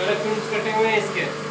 colour film कटे हुए हैं इसके